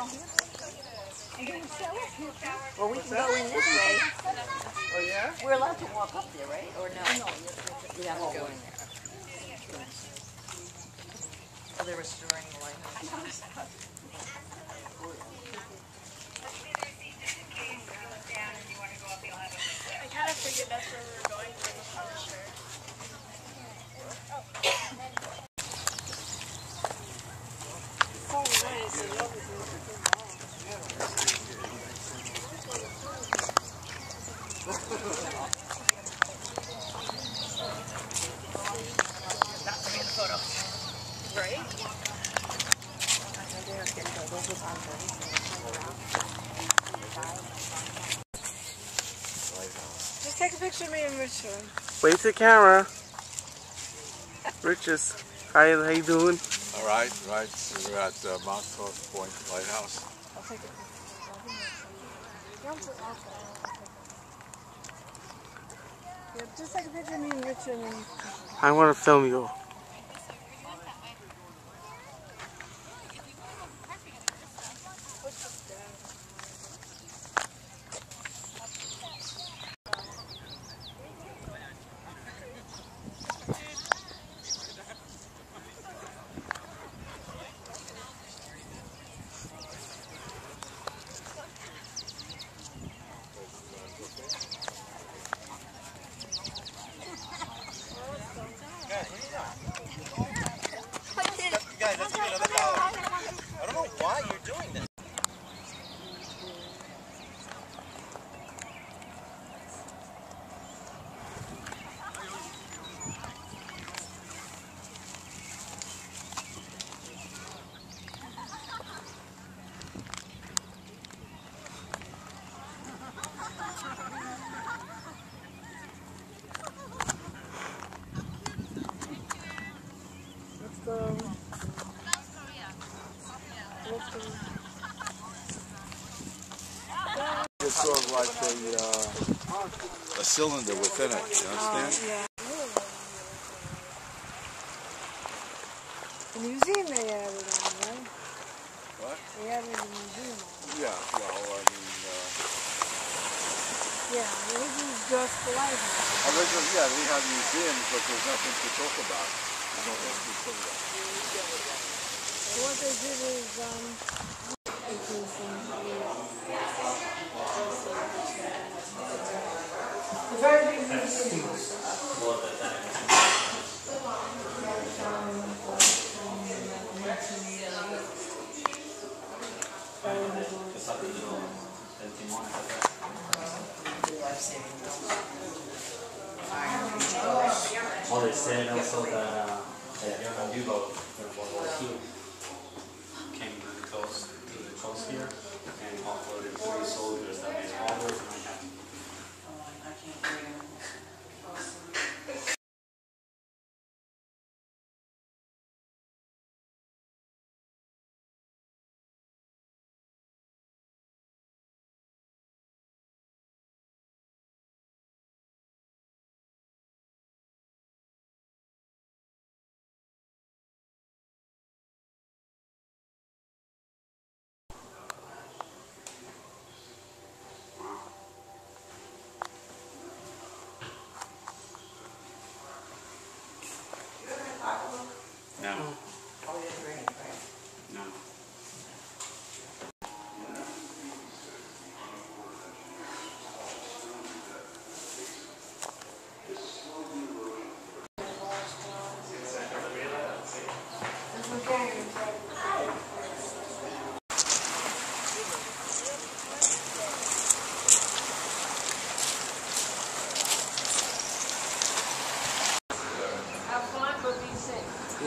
Well, we can go in this way. Oh, yeah? We're allowed to walk up there, right? Or no? No, we have to go in there. Oh, they're restoring the lighthouse. Just take a picture of me and Richard. Wave the camera. Riches. Hi, how you doing? All right, right. So we're at uh, Mount Cross Point Lighthouse. Yeah, just take a and Richard and I want to film you. Guys, let's give you another dollar. I don't know why you're doing this. let's go. Let's go. It's sort of like a, uh, a cylinder within it. You understand? Yeah. The museum they added on, right? What? They added the museum on. Yeah. Well, I mean, uh, Yeah, this is just the lighthouse. originally, yeah, we had museums, but there's nothing to talk about. There's no history to talk about. So what they did is, um, it was, um, the very big museum. Well, they said also that uh, that Johan Dubo in World War II came close to the coast here and offloaded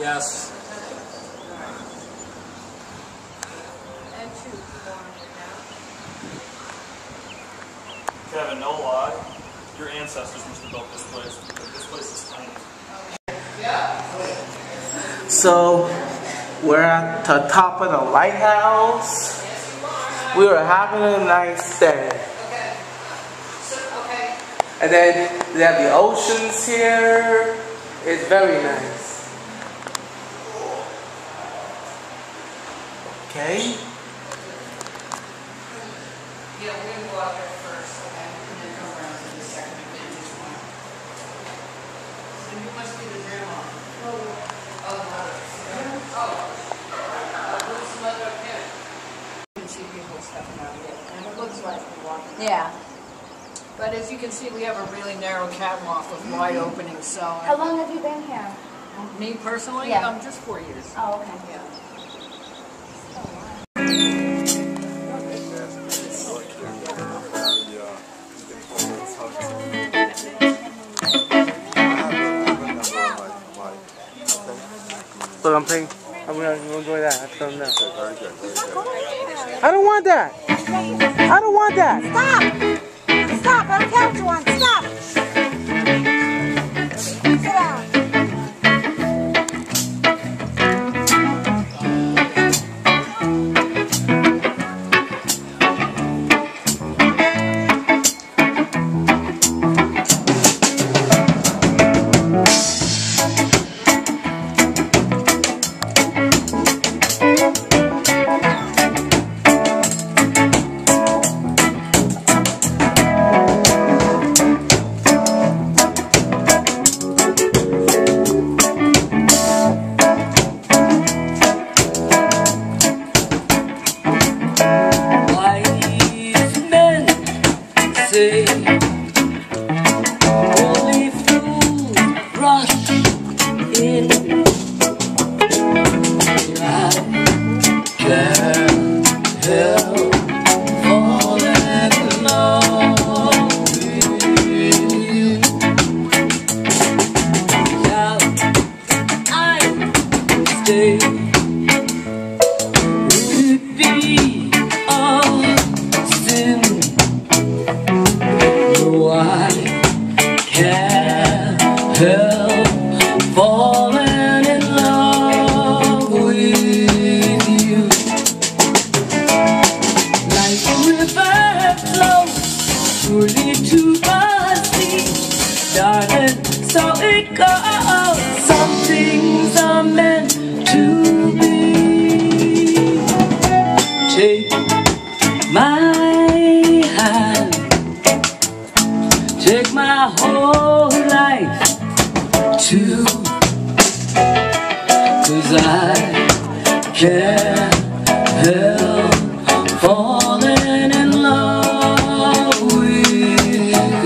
Yes. And choose. Kevin, no lie. Your ancestors must have built this place. because This place is tiny. Yeah. So, we're at the top of the lighthouse. We were having a nice day. And then we have the oceans here. It's very nice. Okay. Yeah, we're gonna go out there first, okay, and then come around to the second and finish this one. So you must be the grandma. Oh, the mother. Oh. Uh, who's the mother of Kevin? You can see people stepping out here, and it looks like we're walking. Yeah. But as you can see, we have a really narrow catwalk with wide openings, so. How long have you been here? Me personally, Yeah. um, just four years. Oh, okay. Yeah. Look, I'm playing. I'm gonna enjoy that. I don't want that. I don't want that. Stop! Stop! I'll count to one. Stop! Say only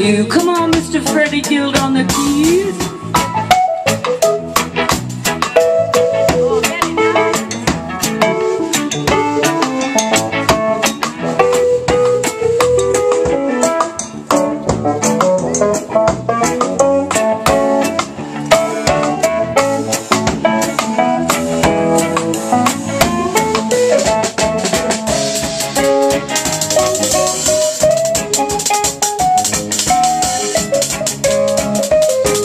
you. Come on, Mr. Freddie Guild on the keys.